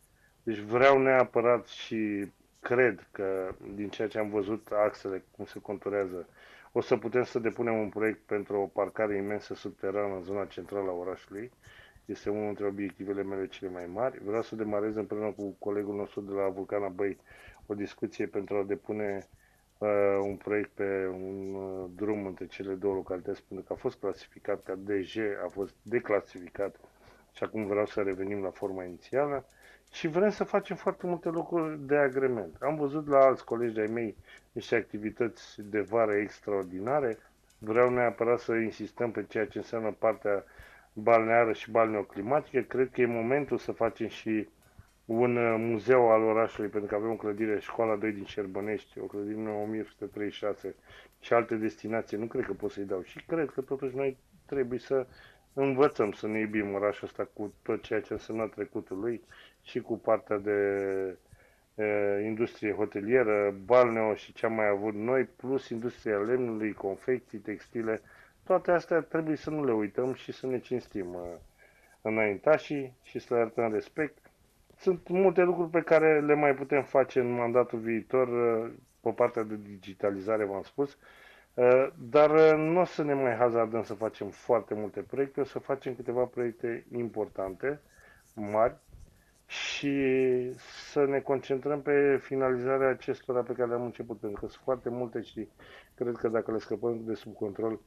Deci vreau neapărat și cred că din ceea ce am văzut axele, cum se conturează, o să putem să depunem un proiect pentru o parcare imensă subterană în zona centrală a orașului. Este unul dintre obiectivele mele cele mai mari. Vreau să demarez împreună cu colegul nostru de la Vulcana Băi o discuție pentru a depune uh, un proiect pe un uh, drum între cele două localități, pentru că a fost clasificat ca DG, a fost declasificat și acum vreau să revenim la forma inițială și vrem să facem foarte multe lucruri de agrement. Am văzut la alți colegi de-ai mei niște activități de vară extraordinare. Vreau neapărat să insistăm pe ceea ce înseamnă partea balneară și balneoclimatică. Cred că e momentul să facem și un uh, muzeu al orașului, pentru că avem o clădire, școala 2 din Șerbănești, o clădire în 1836 și alte destinații, nu cred că pot să-i dau. Și cred că totuși noi trebuie să învățăm să ne iubim orașul ăsta cu tot ceea ce înseamnă trecutul lui și cu partea de e, industrie hotelieră, balneo și ce am mai avut noi, plus industria lemnului, confecții, textile, toate astea trebuie să nu le uităm și să ne cinstim uh, înaintașii și să le arătăm respect. Sunt multe lucruri pe care le mai putem face în mandatul viitor, uh, pe partea de digitalizare, v-am spus, uh, dar uh, nu o să ne mai hazardăm să facem foarte multe proiecte, o să facem câteva proiecte importante, mari, și să ne concentrăm pe finalizarea acestora pe care le-am început, pentru că sunt foarte multe și cred că dacă le scăpăm de sub control,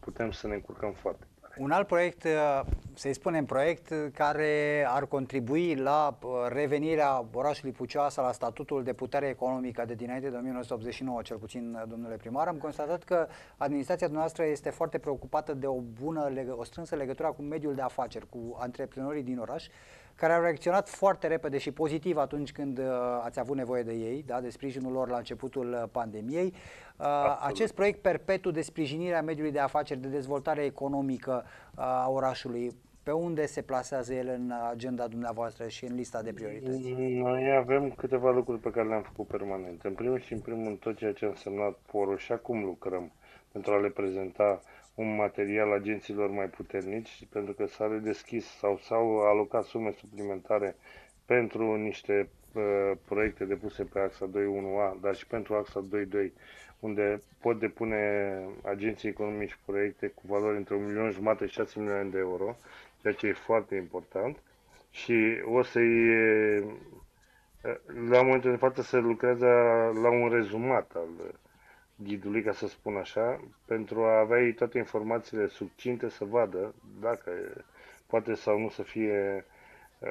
putem să ne încurcăm foarte. Un alt proiect, uh, să-i spunem proiect, care ar contribui la uh, revenirea orașului Pucioasa la statutul de putere economică de dinainte de 1989, cel puțin, uh, domnule primar, am constatat că administrația noastră este foarte preocupată de o bună, o strânsă legătură cu mediul de afaceri, cu antreprenorii din oraș, care au reacționat foarte repede și pozitiv atunci când uh, ați avut nevoie de ei, da, de sprijinul lor la începutul uh, pandemiei. Uh, acest proiect perpetu de sprijinire a mediului de afaceri, de dezvoltare economică a orașului, pe unde se plasează el în agenda dumneavoastră și în lista de priorități? Noi avem câteva lucruri pe care le-am făcut permanent. În primul și în primul rând tot ceea ce a însemnat porul și acum lucrăm pentru a le prezenta un material agenților mai puternici, pentru că s-a redeschis sau s-au alocat sume suplimentare pentru niște uh, proiecte depuse pe axa 2.1a, dar și pentru axa 2.2, unde pot depune agenții economici proiecte cu valori între 1 milion jumate și 6 milioane de euro, ceea ce e foarte important. Și o să-i la momentul de față se lucrează la un rezumat al ghidului, ca să spun așa, pentru a avea toate informațiile succinte să vadă dacă poate sau nu să fie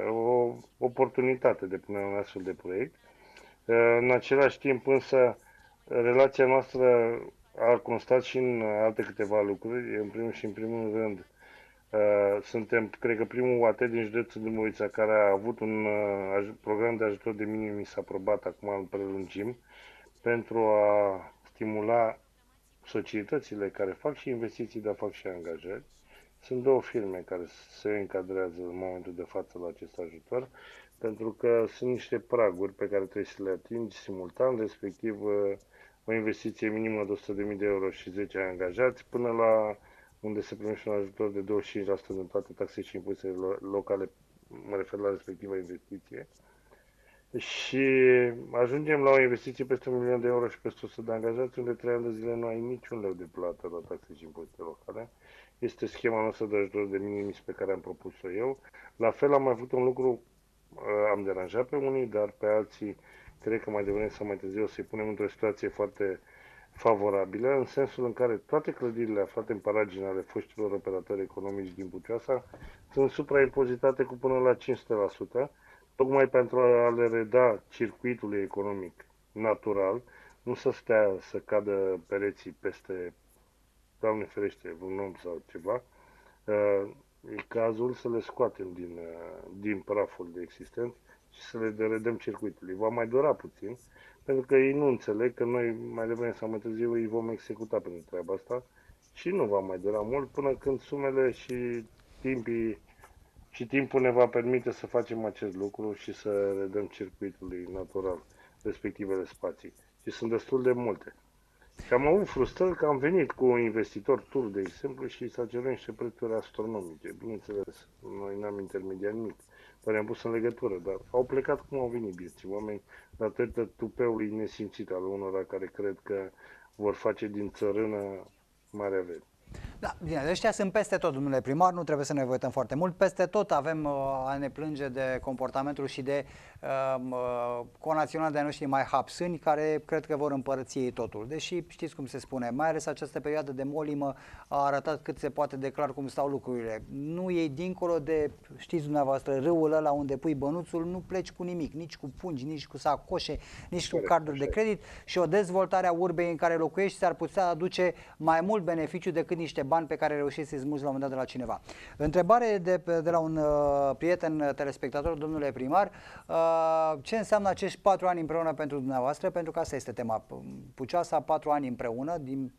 o oportunitate de pune un astfel de proiect. În același timp însă relația noastră a constat și în alte câteva lucruri. În primul și în primul rând suntem, cred că primul UAT din județul Dâmbovița care a avut un program de ajutor de minimis aprobat, acum îl prelungim, pentru a stimula societățile care fac și investiții, dar fac și angajări. Sunt două firme care se încadrează în momentul de față la acest ajutor, pentru că sunt niște praguri pe care trebuie să le atingi simultan, respectiv uh, o investiție minimă de 100.000 de euro și 10 angajați, până la unde se primește un ajutor de 25% din toate taxe și impozitele locale, mă refer la respectiva investiție și ajungem la o investiție peste un milion de euro și peste 100 de angajați, unde trei ani de zile nu ai niciun leu de plată la taxe și impozite locale. Este schema noastră de ajutor de minimis pe care am propus-o eu. La fel am mai făcut un lucru, uh, am deranjat pe unii, dar pe alții cred că mai devreme sau mai târziu o să-i punem într-o situație foarte favorabilă, în sensul în care toate clădirile aflate în paragine ale foștilor operatori economici din Buceasa sunt supraimpozitate cu până la 500%, tocmai pentru a le reda circuitului economic natural, nu să stea să cadă pereții peste, doamne ferește, un om sau ceva, uh, e cazul să le scoatem din, uh, din praful de existent și să le deredăm circuitului. Va mai dura puțin, pentru că ei nu înțeleg că noi mai devreme sau mai târziu îi vom executa pentru treaba asta și nu va mai dura mult până când sumele și timpii și timpul ne va permite să facem acest lucru și să redăm circuitului natural respectivele spații. Și sunt destul de multe. Și am avut frustrări că am venit cu un investitor tur, de exemplu, și s-a cerut niște prețuri astronomice. Bineînțeles, noi n-am intermediat nimic, dar ne-am pus în legătură, dar au plecat cum au venit bieții oameni, datorită tupeului nesimțit al unora care cred că vor face din țărână mare avere. Da, bine, ăștia sunt peste tot, domnule primar, nu trebuie să ne uităm foarte mult. Peste tot avem uh, a ne plânge de comportamentul și de um, uh, conaționali de noștri mai hapsâni, care cred că vor împărăți ei totul. Deși știți cum se spune, mai ales această perioadă de molimă a arătat cât se poate de clar cum stau lucrurile. Nu e dincolo de, știți dumneavoastră, râul ăla unde pui bănuțul, nu pleci cu nimic, nici cu pungi, nici cu sacoșe, nici cu carduri de credit și o dezvoltare a urbei în care locuiești s-ar putea aduce mai mult beneficiu decât niște bani pe care reușești să-i smulgi la un moment dat de la cineva. Întrebare de, de la un uh, prieten telespectator, domnule primar, uh, ce înseamnă acești patru ani împreună pentru dumneavoastră? Pentru că asta este tema. Pucioasa, patru ani împreună, din,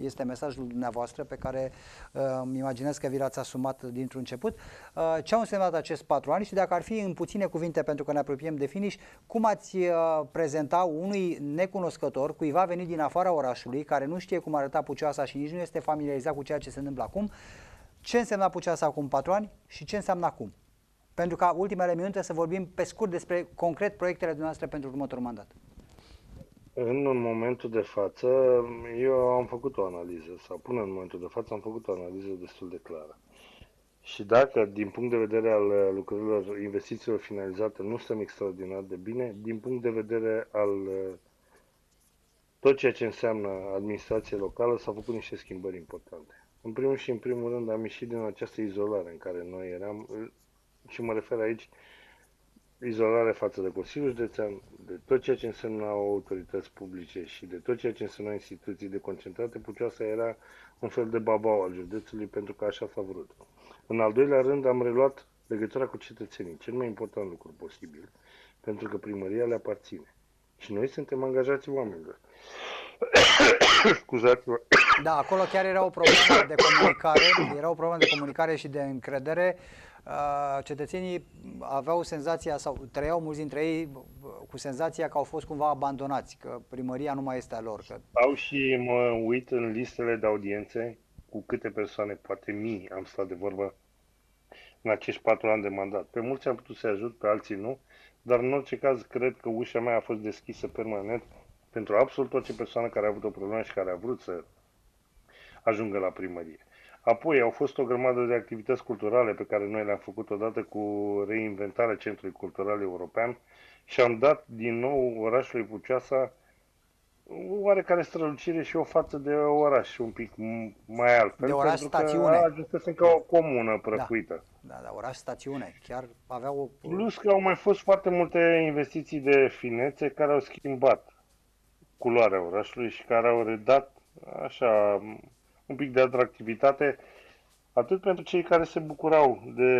este mesajul dumneavoastră pe care uh, îmi imaginez că vi l-ați asumat dintr-un început. Uh, ce au însemnat acești patru ani și dacă ar fi în puține cuvinte, pentru că ne apropiem de finish, cum ați uh, prezenta unui necunoscător, cuiva venit din afara orașului, care nu știe cum arăta Pucioasa și nici nu este familiarizat cu ceea ce se întâmplă acum, ce însemna Pucioasa acum patru ani și ce înseamnă acum? Pentru ca ultimele minute să vorbim pe scurt despre concret proiectele dumneavoastră pentru următorul mandat. În momentul de față, eu am făcut o analiză, sau până în momentul de față am făcut o analiză destul de clară. Și dacă, din punct de vedere al lucrărilor, investițiilor finalizate, nu stăm extraordinar de bine, din punct de vedere al tot ceea ce înseamnă administrație locală, s-au făcut niște schimbări importante. În primul și în primul rând am ieșit din această izolare în care noi eram, și mă refer aici izolare față de Consiliul Județean, de tot ceea ce însemna autorități publice și de tot ceea ce însemna instituții de concentrate, Pucioasa era un fel de babau al județului pentru că așa s-a vrut. În al doilea rând am reluat legătura cu cetățenii, cel mai important lucru posibil, pentru că primăria le aparține. Și noi suntem angajați oamenilor. Scuzați-mă. Da, acolo chiar era o problemă de comunicare, era o problemă de comunicare și de încredere. Uh, cetățenii aveau senzația, sau trăiau mulți dintre ei cu senzația că au fost cumva abandonați, că primăria nu mai este a lor. Că... Au și mă uit în listele de audiențe cu câte persoane, poate mii, am stat de vorbă în acești patru ani de mandat. Pe mulți am putut să ajut, pe alții nu, dar în orice caz cred că ușa mea a fost deschisă permanent pentru absolut orice persoană care a avut o problemă și care a vrut să ajungă la primărie. Apoi au fost o grămadă de activități culturale pe care noi le-am făcut odată cu reinventarea Centrului Cultural European și am dat din nou orașului Puceasa oarecare strălucire și o față de oraș un pic mai altfel. De oraș stațiune. Că ajunsesem ca o comună prăfuită. Da, da, da, oraș stațiune. Chiar avea o... Plus că au mai fost foarte multe investiții de finețe care au schimbat culoarea orașului și care au redat așa un pic de atractivitate atât pentru cei care se bucurau de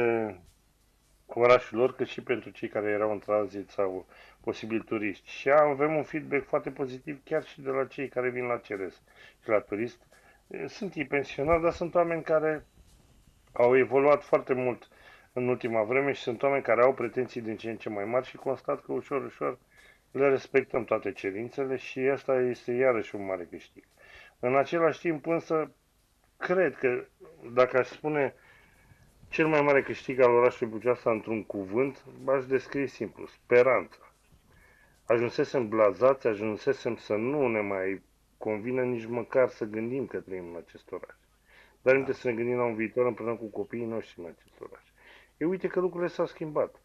orașul lor, cât și pentru cei care erau în tranzit sau posibil turiști. Și avem un feedback foarte pozitiv chiar și de la cei care vin la Ceres și la turist. Sunt ei pensionari, dar sunt oameni care au evoluat foarte mult în ultima vreme și sunt oameni care au pretenții din ce în ce mai mari și constat că ușor, ușor le respectăm toate cerințele și asta este iarăși un mare câștig. În același timp însă, cred că dacă aș spune cel mai mare câștig al orașului Buceasa într-un cuvânt, aș descrie simplu, speranța. Ajunsesem blazați, ajunsesem să nu ne mai convină nici măcar să gândim că trăim în acest oraș. Dar da. să ne gândim la un viitor împreună cu copiii noștri în acest oraș. E uite că lucrurile s-au schimbat.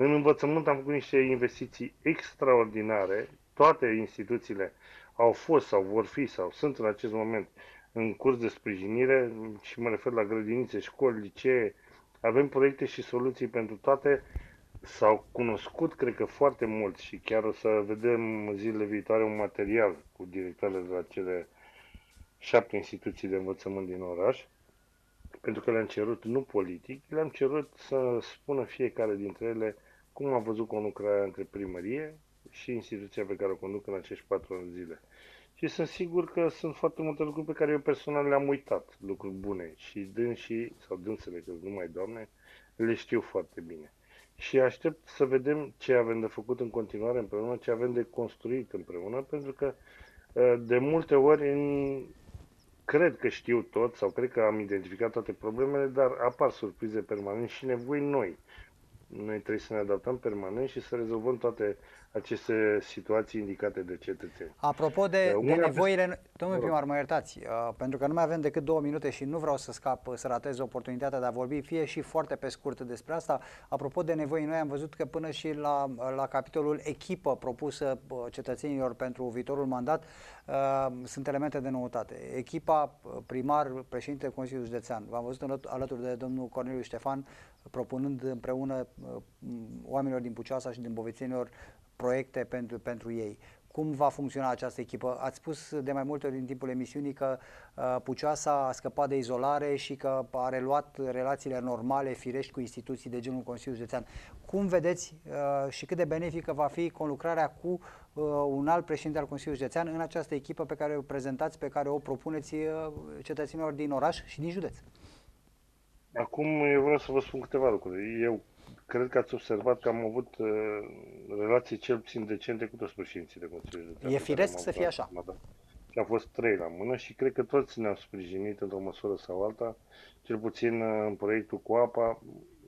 În învățământ am făcut niște investiții extraordinare. Toate instituțiile au fost sau vor fi sau sunt în acest moment în curs de sprijinire și mă refer la grădinițe, școli, licee. Avem proiecte și soluții pentru toate. S-au cunoscut, cred că, foarte mult și chiar o să vedem zilele viitoare un material cu directoarele de la cele șapte instituții de învățământ din oraș pentru că le-am cerut nu politic, le-am cerut să spună fiecare dintre ele cum a văzut conlucrarea între primărie și instituția pe care o conduc în acești patru ani zile. Și sunt sigur că sunt foarte multe lucruri pe care eu personal le-am uitat, lucruri bune. Și dânsii, sau dânsele, că nu mai doamne, le știu foarte bine. Și aștept să vedem ce avem de făcut în continuare împreună, ce avem de construit împreună, pentru că de multe ori în cred că știu tot sau cred că am identificat toate problemele, dar apar surprize permanent și nevoi noi. Noi trebuie să ne adaptăm permanent și să rezolvăm toate aceste situații indicate de cetățeni. Apropo de, uh, de nevoile, domnul primar, mă iertați, uh, pentru că nu mai avem decât două minute și nu vreau să scap, să ratez oportunitatea de a vorbi, fie și foarte pe scurt despre asta. Apropo de nevoi, noi am văzut că până și la, la capitolul echipă propusă uh, cetățenilor pentru viitorul mandat, uh, sunt elemente de noutate. Echipa uh, primar, președinte Consiliului Județean, v-am văzut alături de domnul Corneliu Ștefan, propunând împreună uh, oamenilor din Pucioasa și din Bovețenilor proiecte pentru, pentru ei. Cum va funcționa această echipă? Ați spus de mai multe ori în timpul emisiunii că uh, Pucioasa a scăpat de izolare și că a reluat relațiile normale, firești cu instituții de genul Consiliul Județean. Cum vedeți uh, și cât de benefică va fi conlucrarea cu uh, un alt președinte al Consiliului Județean în această echipă pe care o prezentați, pe care o propuneți uh, cetățenilor din oraș și din județ? Acum eu vreau să vă spun câteva lucruri. Eu cred că ați observat că am avut uh, relații cel puțin decente cu toți președinții de Consiliul Județean. E firesc să fie așa. Și am fost trei la mână și cred că toți ne-au sprijinit într-o măsură sau alta, cel puțin uh, în proiectul cu apa,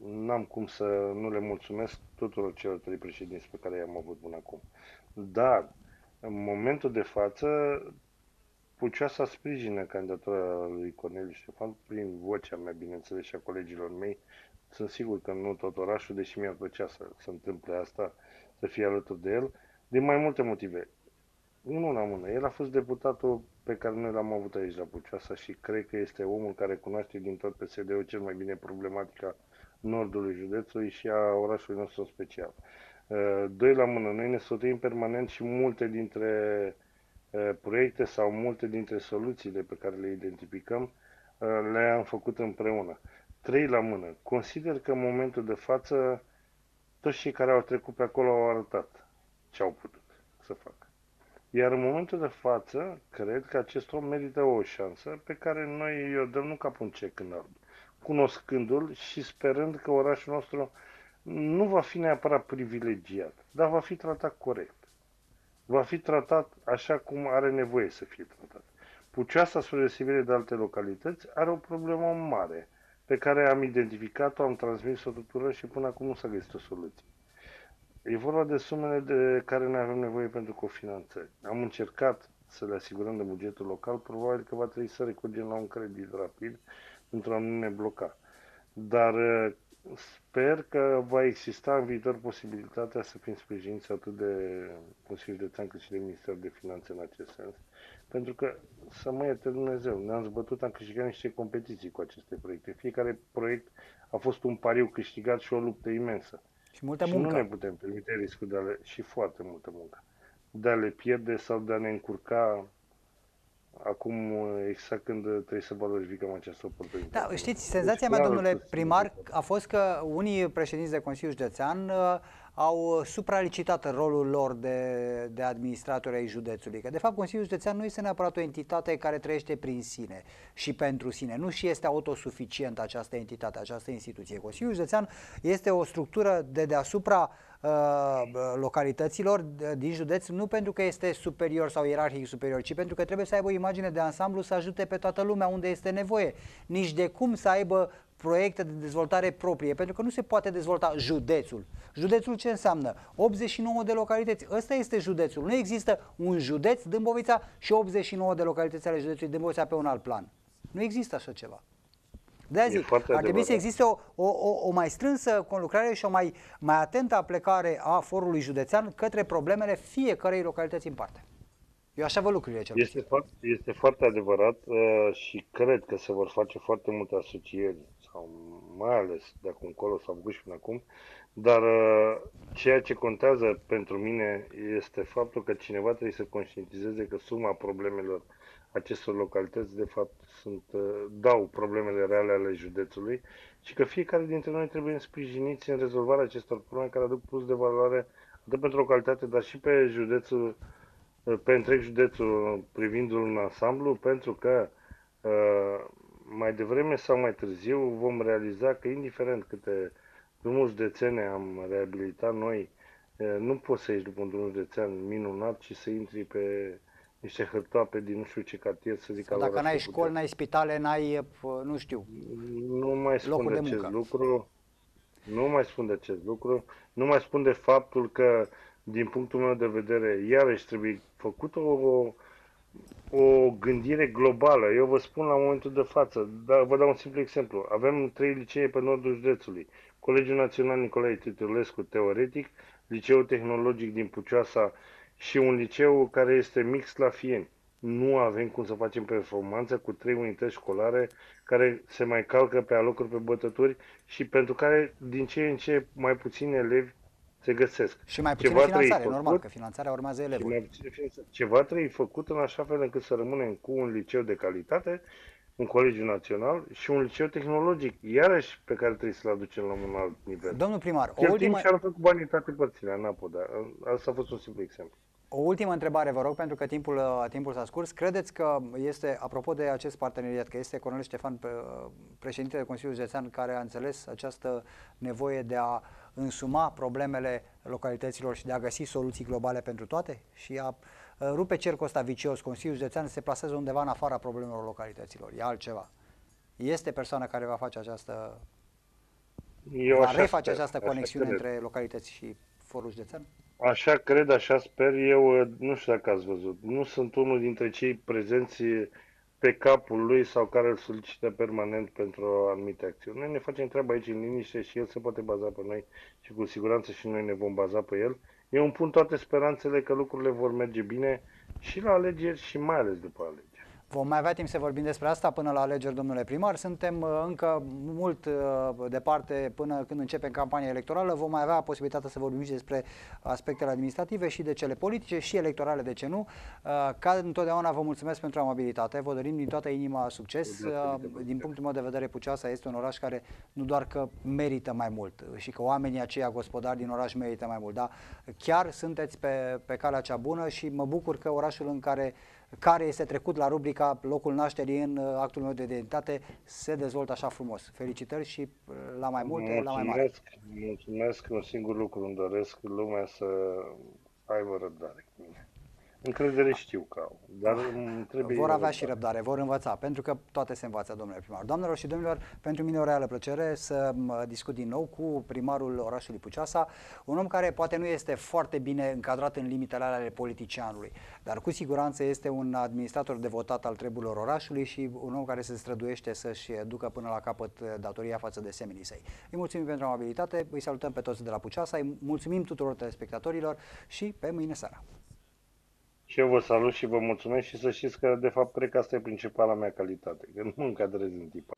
n-am cum să nu le mulțumesc tuturor celor trei președinți pe care i-am avut până acum. Dar, în momentul de față, Pucioasa sprijină candidatura lui Corneliu Ștefan prin vocea mea, bineînțeles, și a colegilor mei. Sunt sigur că nu tot orașul, deși mi-ar plăcea să se întâmple asta, să fie alături de el, din mai multe motive. Unul la mână, el a fost deputatul pe care noi l-am avut aici la Pucioasa și cred că este omul care cunoaște din tot PSD-ul cel mai bine problematica nordului județului și a orașului nostru în special. Uh, doi la mână, noi ne sotim permanent și multe dintre uh, proiecte sau multe dintre soluțiile pe care le identificăm uh, le-am făcut împreună. Trei la mână. Consider că în momentul de față toți cei care au trecut pe acolo au arătat ce au putut să facă. Iar în momentul de față, cred că acest om merită o șansă pe care noi o dăm nu ca pe un cec în alb, cunoscându-l și sperând că orașul nostru nu va fi neapărat privilegiat, dar va fi tratat corect. Va fi tratat așa cum are nevoie să fie tratat. Puceasa, spre deosebire de alte localități, are o problemă mare pe care am identificat-o, am transmis-o tuturor și până acum nu s-a găsit o soluție. E vorba de sumele de care ne avem nevoie pentru cofinanțări. Am încercat să le asigurăm de bugetul local, probabil că va trebui să recurgem la un credit rapid pentru a nu ne bloca. Dar uh, sper că va exista în viitor posibilitatea să fim sprijiniți atât de Consiliul Județean cât și de Ministerul de Finanțe în acest sens. Pentru că, să mă ierte Dumnezeu, ne-am zbătut, am câștigat niște competiții cu aceste proiecte. Fiecare proiect a fost un pariu câștigat și o luptă imensă. Și multă și muncă. nu ne putem permite riscul de a le, și foarte multă muncă, de a le pierde sau de a ne încurca acum exact când trebuie să valorificăm această oportunitate. Da, știți, senzația deci, mea, domnule primar, a fost că unii președinți de Consiliul Județean uh, au supralicitat rolul lor de, de administratori ai județului. Că de fapt Consiliul Județean nu este neapărat o entitate care trăiește prin sine și pentru sine. Nu și este autosuficientă această entitate, această instituție. Consiliul Județean este o structură de deasupra uh, localităților din județ, nu pentru că este superior sau ierarhic superior, ci pentru că trebuie să aibă o imagine de ansamblu să ajute pe toată lumea unde este nevoie. Nici de cum să aibă proiecte de dezvoltare proprie, pentru că nu se poate dezvolta județul. Județul ce înseamnă? 89 de localități. Ăsta este județul. Nu există un județ Dâmbovița și 89 de localități ale județului Dâmbovița pe un alt plan. Nu există așa ceva. De azi ar trebui să existe o, o, o, o mai strânsă conlucrare și o mai, mai atentă aplicare a forului județean către problemele fiecărei localități în parte. Eu așa văd lucrurile cel este foarte, este foarte adevărat uh, și cred că se vor face foarte multe asocieri sau mai ales de acum încolo, s-au făcut și până acum, dar uh, ceea ce contează pentru mine este faptul că cineva trebuie să conștientizeze că suma problemelor acestor localități, de fapt, sunt, uh, dau problemele reale ale județului și că fiecare dintre noi trebuie sprijiniți în rezolvarea acestor probleme care aduc plus de valoare atât pentru localitate, dar și pe județul, uh, pe întreg județul privindu-l în ansamblu, pentru că mai devreme sau mai târziu vom realiza că indiferent câte drumuri județene am reabilitat noi, nu poți să ieși după un drum județean minunat, ci să intri pe niște hârtoape din nu știu ce cartier, să zic Dacă n-ai școli, n-ai spitale, n-ai, nu știu, Nu mai spun de acest muncă. lucru. Nu mai spun de acest lucru. Nu mai spun de faptul că din punctul meu de vedere, iarăși trebuie făcută o, o gândire globală. Eu vă spun la momentul de față, dar vă dau un simplu exemplu. Avem trei licee pe nordul județului. Colegiul Național Nicolae Titulescu, teoretic, Liceul Tehnologic din Pucioasa și un liceu care este mix la Fieni. Nu avem cum să facem performanță cu trei unități școlare care se mai calcă pe alocuri pe bătături și pentru care din ce în ce mai puțini elevi se găsesc. Și mai puțină ceva finanțare, făcut, normal, că finanțarea urmează elevul. Ceva trebuie făcut în așa fel încât să rămânem cu un liceu de calitate, un colegiu național și un liceu tehnologic, iarăși pe care trebuie să-l aducem la un alt nivel. Domnul primar, o ultimă... și-a făcut banii toate părțile, în apă, dar asta a fost un simplu exemplu. O ultimă întrebare, vă rog, pentru că timpul, uh, timpul s-a scurs. Credeți că este, apropo de acest parteneriat, că este Cornel Ștefan, președintele Consiliului Județean, care a înțeles această nevoie de a însuma problemele localităților și de a găsi soluții globale pentru toate și a uh, rupe cercul ăsta vicios, Consiliul Județean se plasează undeva în afara problemelor localităților. E altceva. Este persoana care va face această Eu va reface sper, această conexiune între localități și forul județean? Așa cred, așa sper. Eu nu știu dacă ați văzut. Nu sunt unul dintre cei prezenți pe capul lui sau care îl solicită permanent pentru anumite acțiuni. Noi ne facem treaba aici în liniște și el se poate baza pe noi și cu siguranță și noi ne vom baza pe el. Eu îmi pun toate speranțele că lucrurile vor merge bine și la alegeri și mai ales după alegeri. Vom mai avea timp să vorbim despre asta până la alegeri, domnule primar. Suntem uh, încă mult uh, departe până când începem campania electorală. Vom mai avea posibilitatea să vorbim și despre aspectele administrative și de cele politice și electorale, de ce nu. Uh, ca întotdeauna vă mulțumesc pentru amabilitate, vă dorim din toată inima succes. Din punctul meu de vedere, Puceasa este un oraș care nu doar că merită mai mult și că oamenii aceia gospodari din oraș merită mai mult, dar chiar sunteți pe, pe calea cea bună și mă bucur că orașul în care care este trecut la rubrica locul nașterii în uh, actul meu de identitate se dezvoltă așa frumos. Felicitări și uh, la mai multe, mulțumesc, la mai mare. Mulțumesc, un singur lucru îmi doresc, lumea să aibă răbdare cu mine. Încredere știu că au, dar trebuie... Vor avea și răbdare, vor învăța, pentru că toate se învață, domnule primar. Doamnelor și domnilor, pentru mine o reală plăcere să discut din nou cu primarul orașului Puceasa, un om care poate nu este foarte bine încadrat în limitele ale politicianului, dar cu siguranță este un administrator devotat al treburilor orașului și un om care se străduiește să-și ducă până la capăt datoria față de semenii săi. Îi mulțumim pentru amabilitate, îi salutăm pe toți de la Puceasa, îi mulțumim tuturor telespectatorilor și pe mâine seara. Și eu vă salut și vă mulțumesc și să știți că, de fapt, cred că asta e principala mea calitate, că nu mă încadrez în tipa.